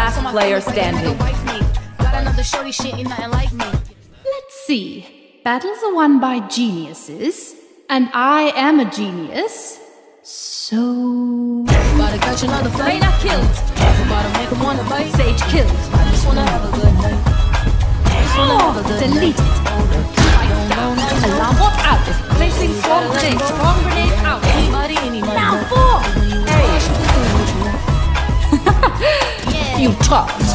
Last player standing. Got another shorty, shit ain't nothing like me. Let's see. Battles are won by geniuses, and I am a genius. So. About to catch another flight. Reyna killed. About to make 'em wanna bite. Sage killed. I just wanna have a good night. Just wanna have a Oh, delete it. Alarm bot out. Placing swarm grenade. Swarm grenade You talk.